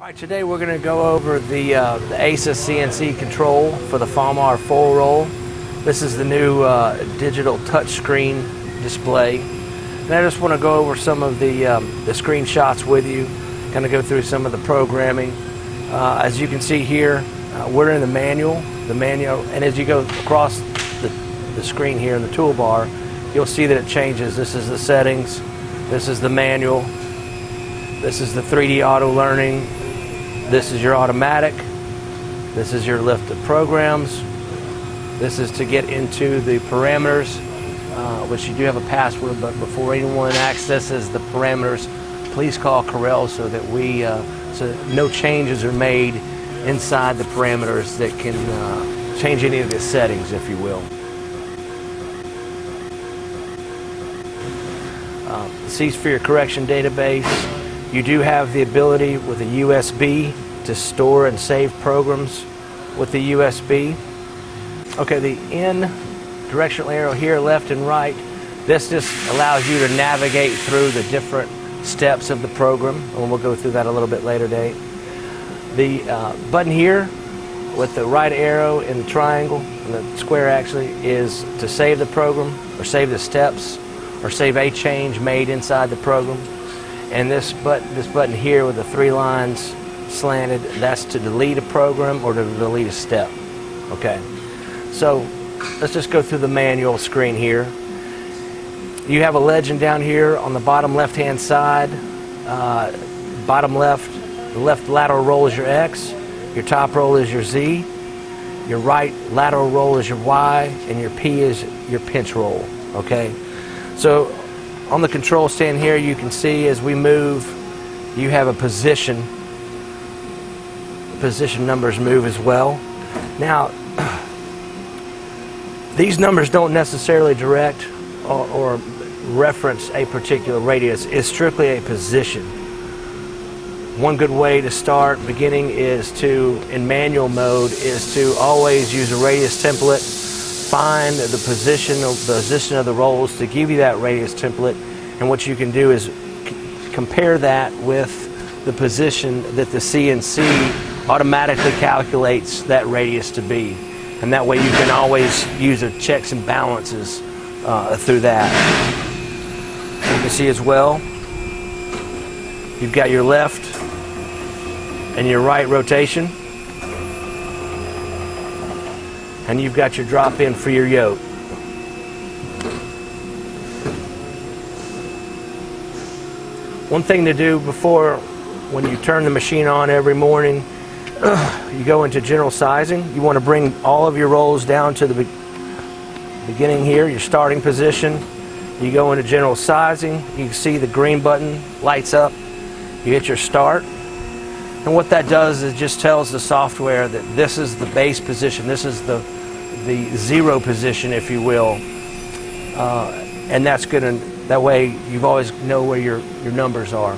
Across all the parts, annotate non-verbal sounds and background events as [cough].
All right, today we're going to go over the, uh, the ESA CNC control for the FAMAR full roll. This is the new uh, digital touchscreen display. And I just want to go over some of the, um, the screenshots with you, kind of go through some of the programming. Uh, as you can see here, uh, we're in the manual, the manual, and as you go across the, the screen here in the toolbar, you'll see that it changes. This is the settings, this is the manual, this is the 3D auto learning, this is your automatic. This is your lift of programs. This is to get into the parameters, uh, which you do have a password, but before anyone accesses the parameters, please call Carell so that we, uh, so no changes are made inside the parameters that can uh, change any of the settings, if you will. Uh, C's for your correction database. You do have the ability with a USB to store and save programs with the USB. Okay, the in directional arrow here, left and right, this just allows you to navigate through the different steps of the program, and we'll go through that a little bit later date. The uh, button here with the right arrow and the triangle, and the square actually, is to save the program or save the steps or save a change made inside the program. And this button, this button here with the three lines slanted, that's to delete a program or to delete a step. Okay. So let's just go through the manual screen here. You have a legend down here on the bottom left hand side. Uh, bottom left, the left lateral roll is your X, your top roll is your Z, your right lateral roll is your Y, and your P is your pinch roll. Okay. So on the control stand here, you can see as we move, you have a position. Position numbers move as well. Now, [clears throat] these numbers don't necessarily direct or, or reference a particular radius. It's strictly a position. One good way to start beginning is to, in manual mode, is to always use a radius template find the position of the position of the rolls to give you that radius template. And what you can do is compare that with the position that the CNC automatically calculates that radius to be. And that way you can always use the checks and balances uh, through that. You can see as well you've got your left and your right rotation and you've got your drop in for your yoke. One thing to do before when you turn the machine on every morning, [clears throat] you go into general sizing. You want to bring all of your rolls down to the be beginning here, your starting position. You go into general sizing. You can see the green button lights up. You hit your start. And what that does is just tells the software that this is the base position, this is the, the zero position, if you will. Uh, and that's going to, that way you always know where your, your numbers are.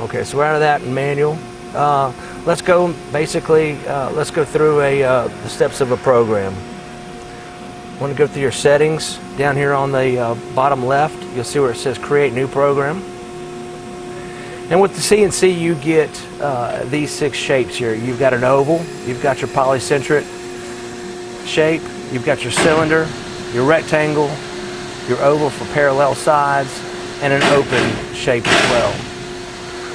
Okay, so we're out of that manual. Uh, let's go basically, uh, let's go through a, uh, the steps of a program. want to go through your settings. Down here on the uh, bottom left, you'll see where it says create new program. And with the CNC, you get uh, these six shapes here. You've got an oval, you've got your polycentric shape, you've got your cylinder, your rectangle, your oval for parallel sides, and an open shape as well.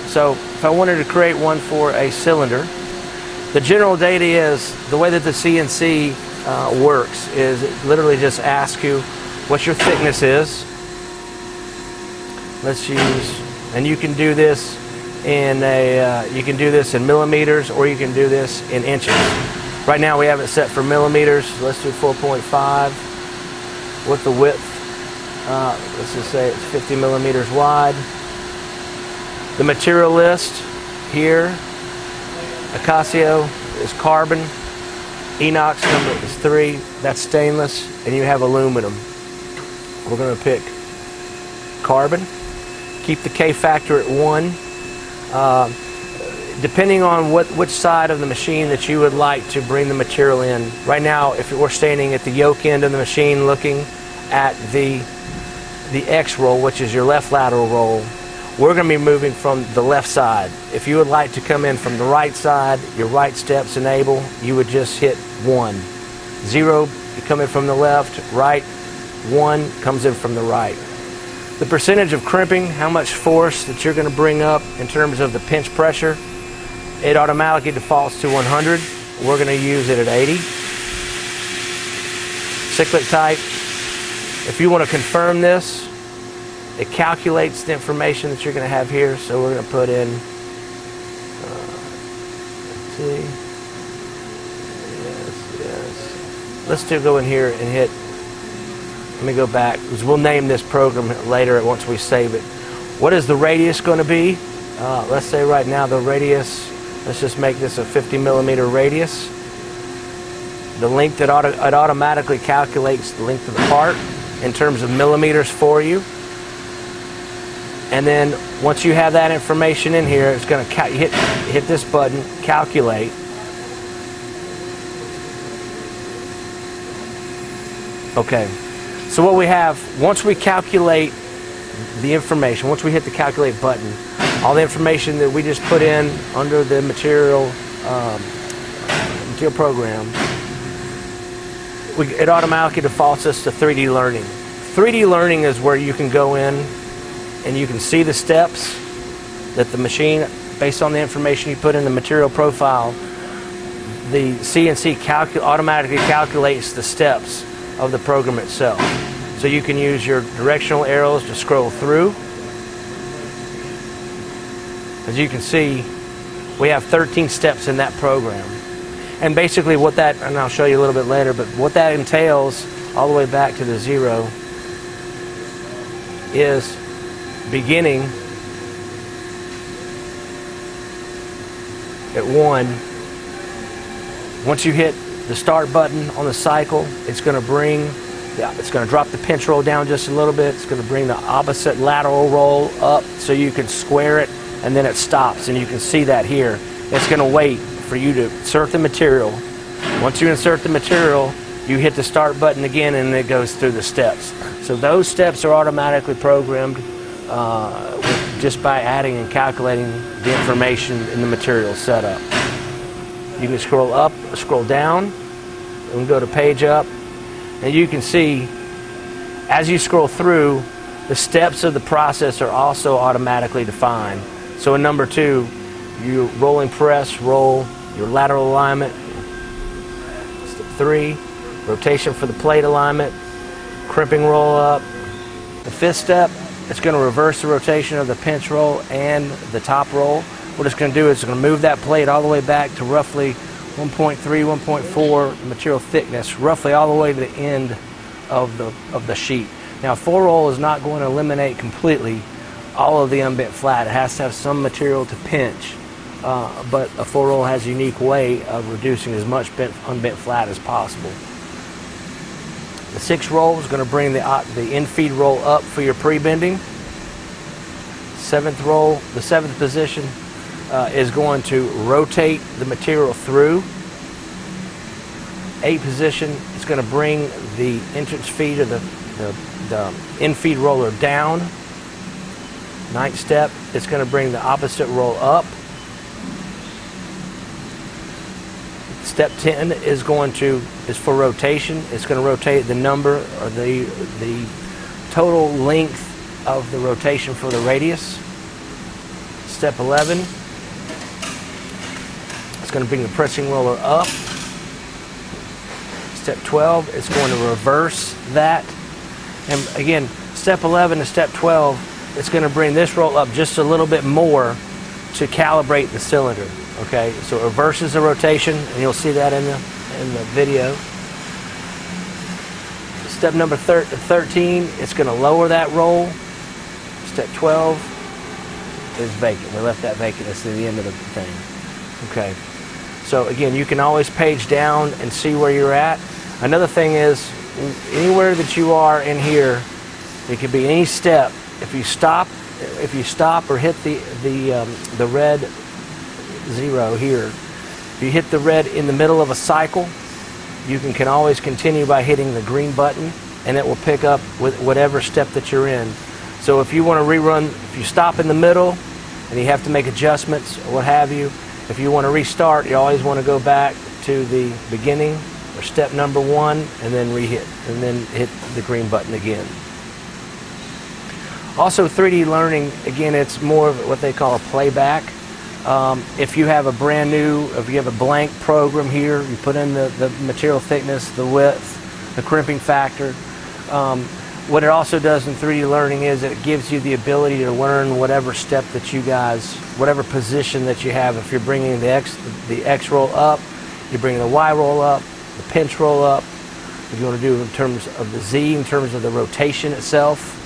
So if I wanted to create one for a cylinder, the general data is the way that the CNC uh, works is it literally just asks you what your thickness is. Let's use and you can do this in a uh, you can do this in millimeters or you can do this in inches. Right now we have it set for millimeters. Let's do 4.5 with the width. Uh, let's just say it's 50 millimeters wide. The material list here Acciaio is carbon. Inox number is three. That's stainless. And you have aluminum. We're going to pick carbon keep the K factor at one. Uh, depending on what which side of the machine that you would like to bring the material in. Right now, if we're standing at the yoke end of the machine looking at the the X roll, which is your left lateral roll, we're going to be moving from the left side. If you would like to come in from the right side, your right steps enable, you would just hit one. Zero, you come in from the left, right, one comes in from the right. The percentage of crimping, how much force that you're going to bring up in terms of the pinch pressure, it automatically defaults to 100. We're going to use it at 80. Cyclic type, if you want to confirm this, it calculates the information that you're going to have here. So we're going to put in, uh, see, yes, yes. Let's do go in here and hit, let me go back, because we'll name this program later once we save it. What is the radius going to be? Uh, let's say right now the radius, let's just make this a 50 millimeter radius. The length, it, auto, it automatically calculates the length of the part in terms of millimeters for you. And then once you have that information in here, it's going to hit, hit this button, calculate. Okay, so what we have, once we calculate the information, once we hit the calculate button, all the information that we just put in under the material, um, material program, we, it automatically defaults us to 3D learning. 3D learning is where you can go in and you can see the steps that the machine, based on the information you put in the material profile, the CNC calcu automatically calculates the steps of the program itself. So you can use your directional arrows to scroll through. As you can see, we have 13 steps in that program. And basically what that, and I'll show you a little bit later, but what that entails all the way back to the zero is beginning at one. Once you hit the start button on the cycle, it's going to bring, it's going to drop the pinch roll down just a little bit. It's going to bring the opposite lateral roll up so you can square it and then it stops and you can see that here. It's going to wait for you to insert the material. Once you insert the material, you hit the start button again and it goes through the steps. So those steps are automatically programmed uh, just by adding and calculating the information in the material setup. You can scroll up, scroll down, and go to page up, and you can see as you scroll through, the steps of the process are also automatically defined. So in number two, you rolling press, roll your lateral alignment. Step three, rotation for the plate alignment, crimping roll up. The fifth step, it's going to reverse the rotation of the pinch roll and the top roll. What it's going to do is it's going to move that plate all the way back to roughly 1.3, 1.4 material thickness, roughly all the way to the end of the, of the sheet. Now, four roll is not going to eliminate completely all of the unbent flat. It has to have some material to pinch, uh, but a four roll has a unique way of reducing as much bent, unbent flat as possible. The six roll is going to bring the, uh, the in-feed roll up for your pre-bending. Seventh roll, the seventh position, uh, is going to rotate the material through. Eight position It's going to bring the entrance feed or the, the, the in-feed roller down. Ninth step, it's going to bring the opposite roll up. Step 10 is going to is for rotation. It's going to rotate the number or the the total length of the rotation for the radius. Step 11 it's going to bring the pressing roller up. Step 12 it's going to reverse that. And again, step 11 to step 12 it's going to bring this roll up just a little bit more to calibrate the cylinder. Okay, so it reverses the rotation, and you'll see that in the in the video. Step number thir 13, it's going to lower that roll. Step 12 is vacant. We left that vacant. That's the end of the thing. Okay. So again, you can always page down and see where you're at. Another thing is, anywhere that you are in here, it could be any step. If you stop, if you stop or hit the the um, the red zero here. If you hit the red in the middle of a cycle, you can, can always continue by hitting the green button and it will pick up with whatever step that you're in. So if you want to rerun, if you stop in the middle and you have to make adjustments or what have you, if you want to restart, you always want to go back to the beginning or step number one and then re-hit and then hit the green button again. Also 3D learning, again, it's more of what they call a playback. Um, if you have a brand new, if you have a blank program here, you put in the, the material thickness, the width, the crimping factor. Um, what it also does in 3D learning is it gives you the ability to learn whatever step that you guys, whatever position that you have. If you're bringing the X, the X roll up, you're bringing the Y roll up, the pinch roll up. If you want to do in terms of the Z, in terms of the rotation itself,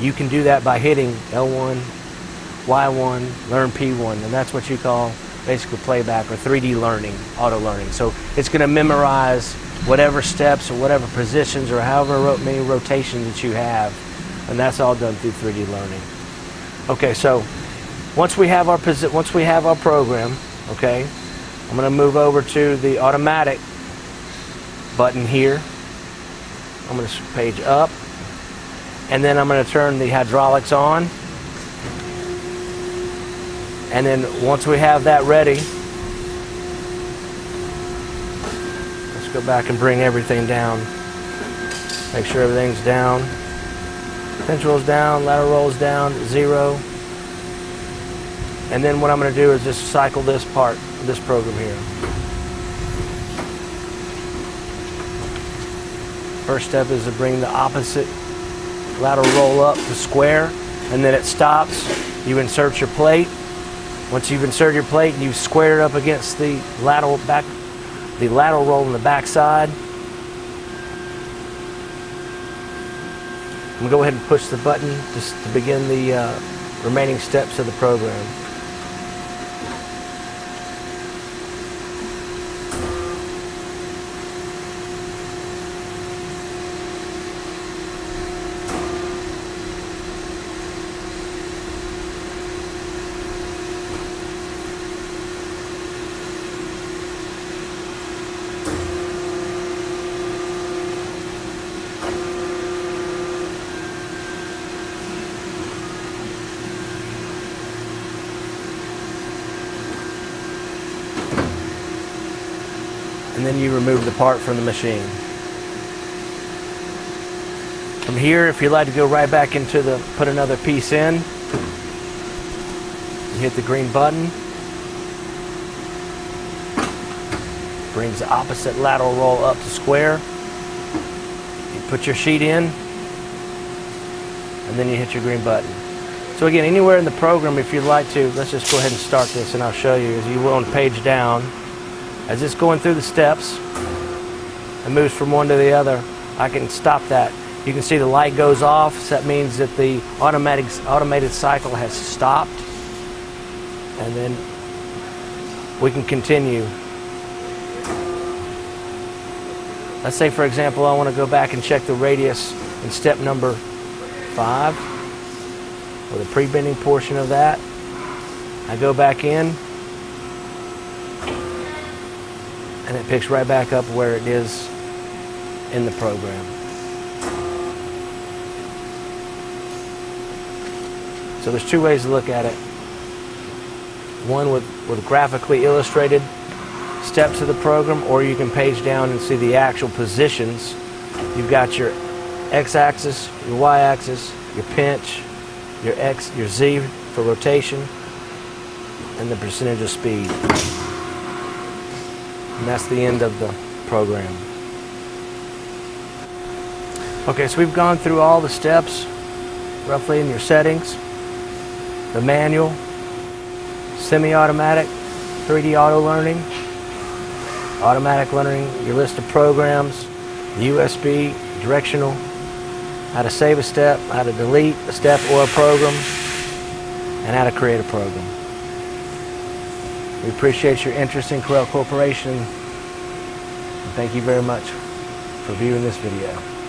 you can do that by hitting L1, Y1, learn P1, and that's what you call basically playback or 3D learning, auto learning. So it's going to memorize whatever steps or whatever positions or however many rotations that you have. And that's all done through 3D learning. Okay, so once we have our once we have our program, okay, I'm going to move over to the automatic button here. I'm going to page up, and then I'm going to turn the hydraulics on. And then once we have that ready, let's go back and bring everything down. Make sure everything's down. Pinch roll's down, lateral roll's down, zero. And then what I'm going to do is just cycle this part, this program here. First step is to bring the opposite lateral roll up to square, and then it stops. You insert your plate. Once you've inserted your plate and you've squared it up against the lateral back the lateral roll on the back side. I'm going to go ahead and push the button just to begin the uh, remaining steps of the program. And then you remove the part from the machine. From here, if you'd like to go right back into the, put another piece in, you hit the green button. Brings the opposite lateral roll up to square. You put your sheet in, and then you hit your green button. So again, anywhere in the program, if you'd like to, let's just go ahead and start this and I'll show you. As you will on page down, as it's going through the steps and moves from one to the other, I can stop that. You can see the light goes off, so that means that the automatic automated cycle has stopped. And then we can continue. Let's say, for example, I want to go back and check the radius in step number five, or the pre-bending portion of that. I go back in, and it picks right back up where it is in the program. So there's two ways to look at it. One with, with graphically illustrated steps of the program, or you can page down and see the actual positions. You've got your x-axis, your y-axis, your pinch, your x, your z for rotation, and the percentage of speed. And that's the end of the program. Okay, so we've gone through all the steps roughly in your settings, the manual, semi-automatic, 3D auto learning, automatic learning, your list of programs, USB, directional, how to save a step, how to delete a step or a program, and how to create a program. We appreciate your interest in Carell Corporation. And thank you very much for viewing this video.